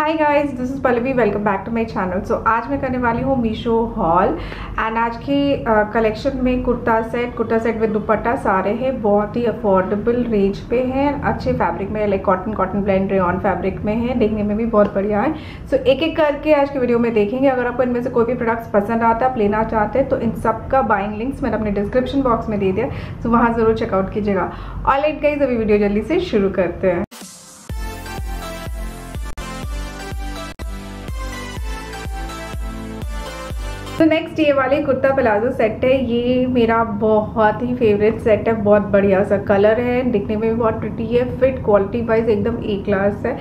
Hi guys this is Pallavi welcome back to my channel so आज मैं करने वाली हूँ मीशो हॉल एंड आज के कलेक्शन uh, में kurta set kurta set with dupatta सारे हैं बहुत ही अफोर्डेबल रेंज पे हैं अच्छे फैब्रिक में like cotton cotton blend rayon fabric में है देखने में भी बहुत बढ़िया है। सो so, एक एक करके आज के वीडियो में देखेंगे। अगर आपको इनमें से कोई भी प्रोडक्ट्स पसंद आता है आप लेना चाहते हैं तो इन सब का बाइंग लिंक्स मैंने अपने डिस्क्रिप्शन बॉक्स में दे दिया। सो so, वहाँ ज़रूर चेकआउट कीजिएगा। ऑल एट गाइज़ अभी वीडियो जल्दी से शुरू करते हैं। तो नेक्स्ट ये वाले कुर्ता प्लाजो सेट है, ये मेरा बहुत ही फेवरेट सेट है, बहुत बढ़िया सा कलर है, दिखने में भी बहुत प्रिटी है फिट क्वालिटी वाइज एकदम ए क्लास है।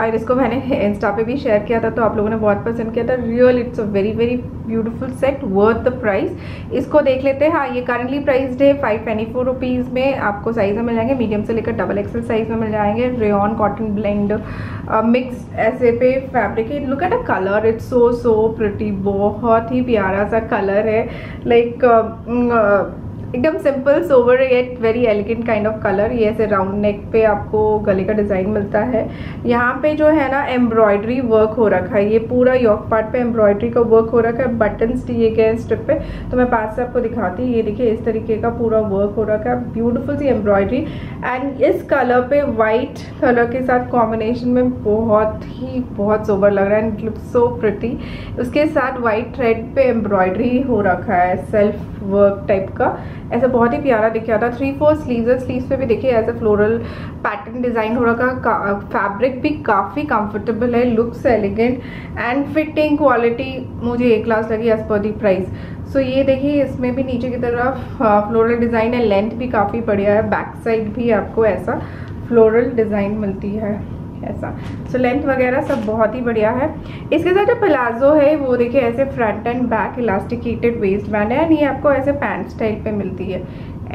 और इसको मैंने इंस्टा पे भी शेयर किया था तो आप लोगों ने बहुत पसंद किया था। Real it's a very very beautiful set worth the price इसको देख लेते हैं। हाँ ये करंटली प्राइज है फाइव ट्वेंटी फोर रुपीज़ में। आपको साइज़ में मिल जाएँगे। मीडियम से लेकर डबल एक्सल साइज़ में मिल जाएँगे। रेन कॉटन ब्लेंड मिक्स ऐसे पे फैब्रिक है। Look at a colour it's so so pretty बहुत ही प्यारा सा कलर है। लाइक एकदम simple sober yet very elegant kind of colour ये ऐसे राउंड नेक पे आपको गले का डिज़ाइन मिलता है। यहाँ पे जो है ना एम्ब्रॉयडरी वर्क हो रखा है। ये पूरा यॉक पार्ट पे एम्ब्रॉयडरी का वर्क हो रखा है। बटन्स दिए गए हैं स्ट्रिप पे। तो मैं पास से आपको दिखाती हूँ। ये देखिए, इस तरीके का पूरा वर्क हो रखा है। ब्यूटीफुल सी एम्ब्रॉयडरी एंड इस कलर पे वाइट कलर के साथ कॉम्बिनेशन में बहुत ही, बहुत सोबर लग रहा है। एंड लुक सो प्रिटी उसके साथ वाइट थ्रेड पे एम्ब्रॉयडरी हो रखा है। सेल्फ वर्क टाइप का। ऐसा बहुत ही प्यारा दिख था। थ्री फोर स्लीव स्लीव्स पे भी देखिए ऐसा फ्लोरल पैटर्न डिज़ाइन हो रखा फैब्रिक भी काफ़ी कंफर्टेबल है। Looks elegant and fitting quality मुझे एक क्लास लगी एज पर दी प्राइस सो ये देखिए, इसमें भी नीचे की तरफ़ फ्लोरल डिज़ाइन है। लेंथ भी काफ़ी बढ़िया है। बैक साइड भी आपको ऐसा फ्लोरल डिज़ाइन मिलती है। ऐसा। सो लेंथ वगैरह सब बहुत ही बढ़िया है। इसके साथ जो प्लाजो है, वो देखिए ऐसे front and back elasticated waist band है एंड ये आपको ऐसे पैंट स्टाइल पे मिलती है।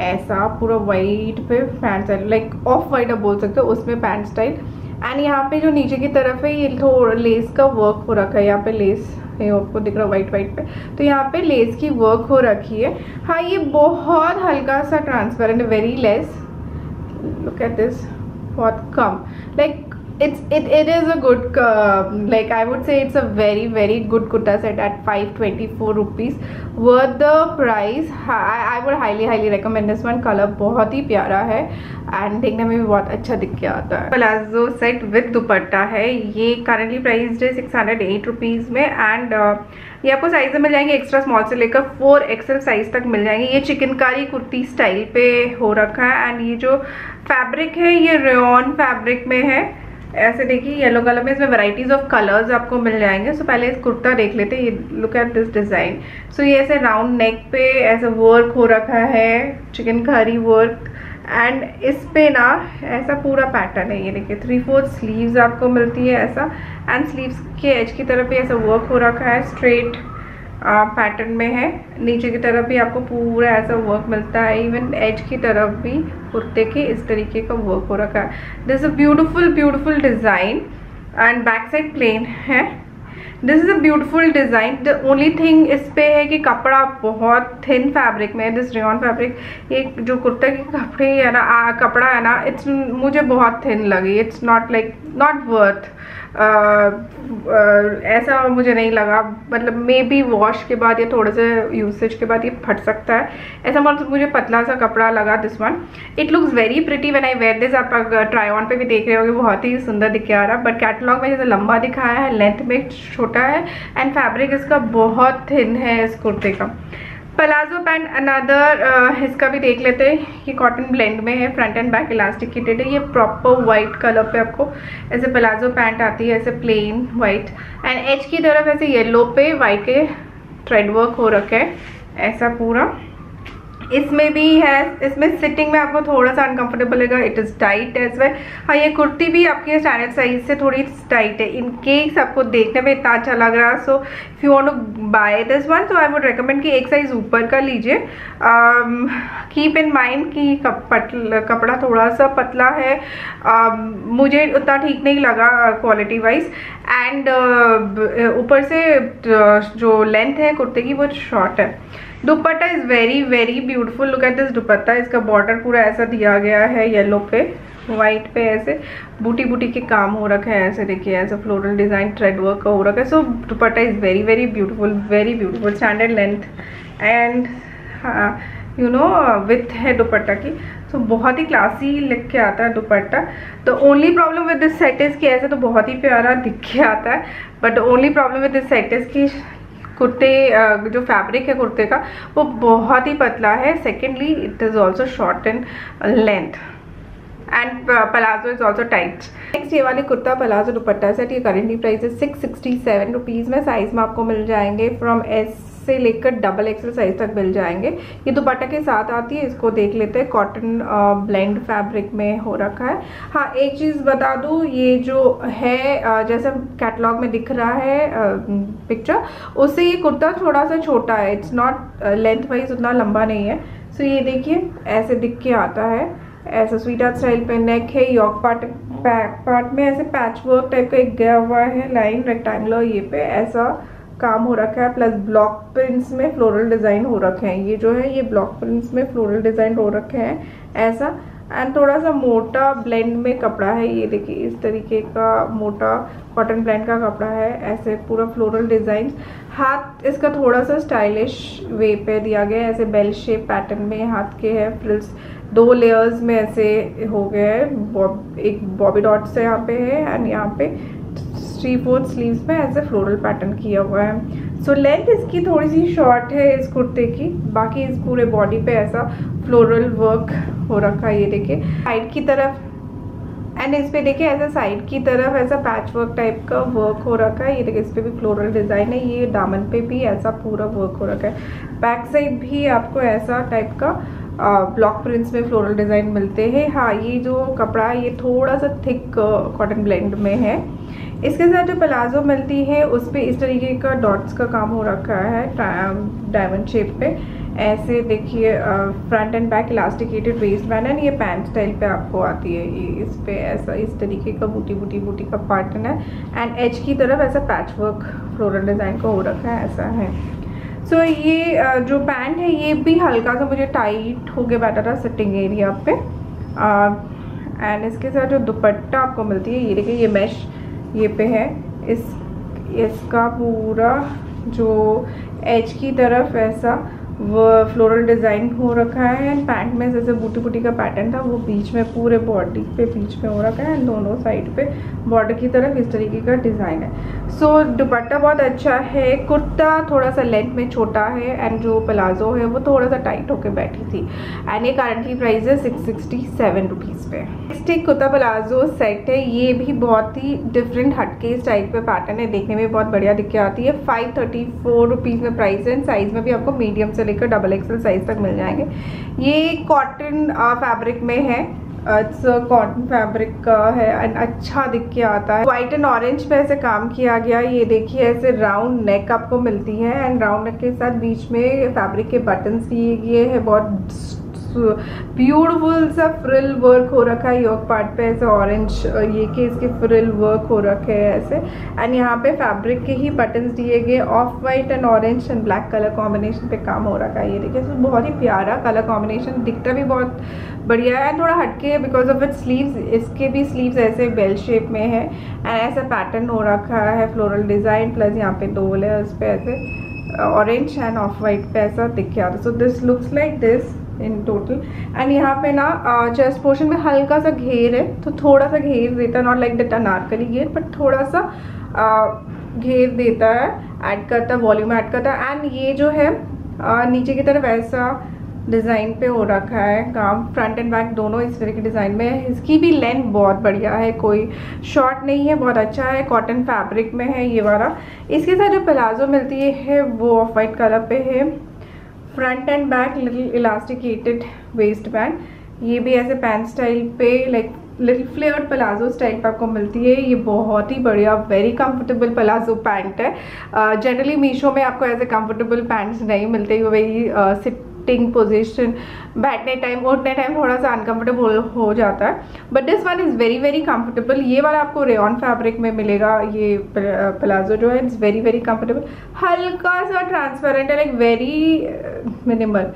ऐसा पूरा वाइट पे pant style like off white आप बोल सकते हो, उसमें पैंट स्टाइल एंड यहाँ पे जो नीचे की तरफ़ है, ये थोड़ा लेस का वर्क हो रखा है। यहाँ पे लेस है, आपको दिख रहा है वाइट वाइट पे। तो यहाँ पे लेस की वर्क हो रखी है। हाँ ये बहुत हल्का सा transparent very less look at this बहुत कम। Like it's it, it is a good uh, like i would say it's a very very good kurta set at 524 rupees. Worth the price I, I would highly highly recommend this one. Color बहुत ही प्यारा है and देखने में भी बहुत अच्छा दिख के आता है। प्लाजो सेट विद दुपट्टा है। ये करंटली प्राइस है सिक्स हंड्रेड एट रुपीज़ में एंड uh, ये आपको साइज़ मिल जाएँगे एक्स्ट्रा स्मॉल से लेकर फोर एक्सएल साइज़ तक मिल जाएँगे। ये चिकनकारी कुर्ती स्टाइल पे हो रखा है एंड ये जो फैब्रिक है ये रेन फैब्रिक में है। ऐसे देखिए येलो कलर में इसमें वैरायटीज ऑफ़ कलर्स आपको मिल जाएँगे। सो so, पहले इस कुर्ता देख लेते हैं। Look at this design so ये ऐसे राउंड नेक पे ऐसे वर्क हो रखा है। चिकन खारी वर्क एंड इस पे ना ऐसा पूरा पैटर्न है। ये देखिए थ्री फोर्थ स्लीव्स आपको मिलती है ऐसा। एंड स्लीव्स के एज की तरफ़ भी ऐसा वर्क हो रखा है। स्ट्रेट पैटर्न में है। नीचे की तरफ़ भी आपको पूरा ऐसा वर्क मिलता है। इवन एज की तरफ़ भी कुर्ते के इस तरीके का वर्क हो रखा है। This a beautiful beautiful design and back side plain है। This is a beautiful design the only thing इस पे है कि कपड़ा बहुत थिन फैब्रिक में है दिस रेन फैब्रिक ये जो कुर्ते के कपड़े है ना आ, कपड़ा है ना इट्स मुझे बहुत थिन लगी. It's not like not worth ऐसा मुझे नहीं लगा. मतलब मे बी वॉश के बाद या थोड़े से यूसेज के बाद ये फट सकता है. ऐसा मतलब मुझे पतला सा कपड़ा लगा this one it looks very pretty when I wear this आप ट्राई ऑन पे भी देख रहे होगे बहुत ही सुंदर दिख आ रहा. है बट कैटलॉग में जैसे लंबा दिखाया है लेंथ में छोटा है एंड फैब्रिक इसका बहुत थिन है इस कुर्ते का। प्लाजो पैंट अनदर इसका भी देख लेते हैं ये कॉटन ब्लेंड में है फ्रंट एंड बैक इलास्टिक की इलास्टिकेटेड है। ये प्रॉपर वाइट कलर पे आपको ऐसे प्लाजो पैंट आती है, ऐसे प्लेन वाइट एंड एच की तरफ़ ऐसे येलो पे वाइट के थ्रेड वर्क हो रखे है, ऐसा पूरा। इसमें भी है इसमें सिटिंग में आपको थोड़ा सा अनकंफर्टेबल लगेगा it is tight as well हाँ ये कुर्ती भी आपके स्टैंडर्ड साइज़ से थोड़ी टाइट है। इन केस आपको देखने में इतना अच्छा लग रहा so if you want to buy this one तो आई वुड रिकमेंड कि एक साइज़ ऊपर का लीजिए। कीप इन माइंड कि कपड़ा थोड़ा सा पतला है। Uh, मुझे उतना ठीक नहीं लगा क्वालिटी वाइज एंड ऊपर से uh, जो लेंथ है कुर्ते की वो शॉर्ट है। Dupatta is very very beautiful look at this dupatta. इसका बॉर्डर पूरा ऐसा दिया गया है येलो पे वाइट पे ऐसे. बूटी बूटी के काम हो रखा है ऐसे देखिए ऐसे फ्लोरल डिज़ाइन थ्रेड वर्क का हो रखा है. So dupatta is very very beautiful very beautiful standard length and you know with है दुपट्टा की. सो so, बहुत ही क्लासी लिख के आता है दुपट्टा. तो only problem with this set is कि ऐसे तो बहुत ही प्यारा दिख के आता है. But only problem with this set is की कुर्ते जो फैब्रिक है कुर्ते का, वो बहुत ही पतला है। Secondly it is also short in length and palazzo is also tight next ये वाली कुर्ता पलाजो दुपट्टा सेट ये करेंटली प्राइस है सिक्स सिक्सटी सेवन रुपीज़ में साइज़ में आपको मिल जाएँगे फ्रॉम एस से लेकर डबल एक्सल साइज़ तक मिल जाएँगे। ये दुपट्टा के साथ आती है, इसको देख लेते हैं। कॉटन ब्लेंड फैब्रिक में हो रखा है। हाँ एक चीज़ बता दूँ, ये जो है जैसे कैटलॉग में दिख रहा है पिक्चर उससे ये कुर्ता थोड़ा सा छोटा है। इट्स नॉट लेंथ वाइज उतना लंबा नहीं है। सो ये देखिए, ऐसे दिख के आता है। ऐसा स्वीट आर्ट स्टाइल पे नेक है यॉक पार्ट पार्ट में ऐसे पैच वर्क टाइप का एक गया हुआ है लाइन रेक्टेंगुलर ये पे, ऐसा काम हो रखा है प्लस ब्लॉक प्रिंट्स में फ्लोरल डिज़ाइन हो रखे हैं। ये जो है, ये ब्लॉक प्रिंट्स में फ्लोरल डिज़ाइन हो रखे हैं, ऐसा। एंड थोड़ा सा मोटा ब्लेंड में कपड़ा है ये, देखिए, इस तरीके का मोटा कॉटन ब्लेंड का कपड़ा है, ऐसे पूरा फ्लोरल डिज़ाइन हाथ, इसका थोड़ा सा स्टाइलिश वे पे दिया गया है, ऐसे बेल शेप पैटर्न में हाथ के है फ्रिल्स दो लेयर्स में ऐसे हो गए हैं एक बॉबी डॉट से यहाँ पे है एंड यहाँ पे थ्री फोर्थ स्लीव्स में ऐसे फ्लोरल पैटर्न किया हुआ है। सो so, लेंथ इसकी थोड़ी सी शॉर्ट है इस कुर्ते की। बाकी इस पूरे बॉडी पे ऐसा फ्लोरल वर्क हो रखा है ये देखिए। साइड की तरफ़ एंड इस पे देखिए ऐसा साइड की तरफ़ ऐसा पैच वर्क टाइप का वर्क हो रखा है। ये देखिए इस पे भी फ्लोरल डिज़ाइन है ये दामन पे भी ऐसा पूरा वर्क हो रखा है। बैक साइड भी आपको ऐसा टाइप का ब्लॉक प्रिंट्स में फ्लोरल डिज़ाइन मिलते हैं। हाँ ये जो कपड़ा है, ये थोड़ा सा थिक कॉटन ब्लेंड में है। इसके साथ जो प्लाजो मिलती है, उस पर इस तरीके का डॉट्स का काम हो रखा है डायमंड शेप पे। ऐसे देखिए front and back elasticated waist band and ये पैंट स्टाइल पे आपको आती है। ये इस पे ऐसा, इस तरीके का बूटी बूटी बूटी का पैटर्न है। एंड एच की तरफ़ ऐसा पैच वर्क फ्लोरल डिज़ाइन का हो रखा है, ऐसा है। सो so, ये जो पैंट है ये भी हल्का सा मुझे टाइट हो गया बैठा था सिटिंग एरिया पे। एंड इसके साथ जो दुपट्टा आपको मिलती है ये देखिए ये मैश ये पे है। इस इसका पूरा जो एज की तरफ़ ऐसा वो फ्लोरल डिज़ाइन हो रखा है एंड पैंट में जैसे बूटी बूटी का पैटर्न था वो बीच में पूरे बॉडी पे बीच में हो रखा है एंड दोनों साइड पे बॉर्डर की तरफ़ इस तरीके का डिज़ाइन है। सो so, दुपट्टा बहुत अच्छा है कुर्ता थोड़ा सा लेंथ में छोटा है एंड जो प्लाजो है वो थोड़ा सा टाइट होकर बैठी थी। एंड ये करंटली प्राइस है सिक्स सिक्सटी सेवन रुपीज़ पे। नेक्स्ट एक कुर्ता प्लाजो सेट है ये भी बहुत ही डिफरेंट हटके इस टाइप पे पैटर्न है। देखने में बहुत बढ़िया दिख के आती है। फाइव थर्टी फोर रुपीज़ में प्राइस है एंड साइज़ में भी आपको मीडियम से लेकर डबल एक्सल साइज़ तक मिल जाएँगे। ये कॉटन फैब्रिक में है। इट्स कॉटन फैब्रिक का है एंड अच्छा दिख के आता है। व्हाइट एंड ऑरेंज पे ऐसे काम किया गया। ये देखिए, ऐसे राउंड नेक आपको मिलती है एंड राउंड नेक के साथ बीच में फैब्रिक के बटन्स दिए गए हैं। बहुत ब्यूटीफुल सा फ्रिल वर्क हो रखा है योग पार्ट पे ऐसे ऑरेंज ये के इसके फ्रिल वर्क हो रखे हैं ऐसे। एंड यहाँ पे फैब्रिक के ही बटन्स दिए गए off white and orange and black colour combination पे काम हो रखा है ये देखिए बहुत ही प्यारा कलर कॉम्बिनेशन दिखता भी बहुत बढ़िया है। एंड थोड़ा हटके है बिकॉज़ ऑफ़ इट स्लीव्स इसके भी स्लीव्स ऐसे बेल शेप में है। एंड ऐसा पैटर्न हो रखा है फ्लोरल डिज़ाइन प्लस यहाँ पे दो लेयर्स पे ऐसे ऑरेंज एंड ऑफ़ वाइट पे ऐसा दिख आता so this looks like this in total and यहाँ पे ना चेस्ट पोर्शन में हल्का सा घेर है तो थोड़ा सा घेर देता है नॉट लाइक दैट अनारकली घेर बट थोड़ा सा घेर देता है ऐड करता है वॉल्यूम ऐड करता है। एंड ये जो है uh, नीचे की तरफ़ ऐसा डिज़ाइन पे हो रखा है काम। फ्रंट एंड बैक दोनों इस तरह के डिज़ाइन में है। इसकी भी लेंथ बहुत बढ़िया है कोई शॉर्ट नहीं है बहुत अच्छा है। कॉटन फैब्रिक में है ये वाला। इसके साथ जो प्लाजो मिलती है वो ऑफ़ वाइट कलर पे है। Front and back little elasticated waist band ये भी ऐसे पैंट स्टाइल पे like little flared palazzo style पर आपको मिलती है। ये बहुत ही बढ़िया वेरी कंफर्टेबल प्लाजो पैंट है। जनरली uh, मीशो में आपको ऐसे कंफर्टेबल पैंट्स नहीं मिलते। वही सिट सिटिंग पोजिशन बैठने टाइम उठने टाइम थोड़ा सा अनकम्फर्टेबल हो जाता है। But this one is very very comfortable ये वाला आपको रेन फैब्रिक में मिलेगा, ये प्लाजो जो है इट्स वेरी वेरी कम्फर्टेबल हल्का सा ट्रांसपेरेंट है like very minimal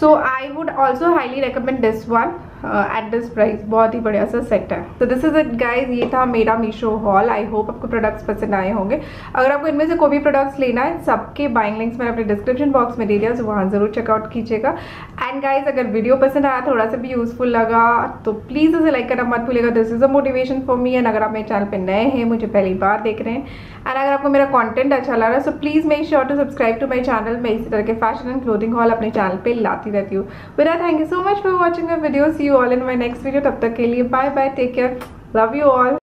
so I would also highly recommend this one at this price बहुत ही बढ़िया सा सेट है। तो दिस इज़ इट गाइज़ ये था मेरा मीशो हॉल आई होप आपको प्रोडक्ट्स पसंद आए होंगे। अगर आपको इनमें से कोई भी प्रोडक्ट्स लेना है, सबके बाइंग लिंक्स मैंने अपने डिस्क्रिप्शन बॉक्स में दे दिया तो वहाँ ज़रूर चेकआउट कीजिएगा। एंड गाइज़ अगर वीडियो पसंद आया, थोड़ा सा भी यूजफुल लगा तो प्लीज़ उसे लाइक करना मत भूलेगा this is a motivation for me and अगर आप मेरे चैनल पर नए हैं, मुझे पहली बार देख रहे हैं एंड अगर आपको मेरा कॉन्टेंट अच्छा लग रहा है so please make sure to subscribe to my channel मैं इसी तरह के फ़ैशन एंड क्लोथिंग हॉल अपने चैनल पर लाती रहती हूँ। विदा thank you so much for watching my video see you all in my next video तब तक के लिए bye bye take care love you all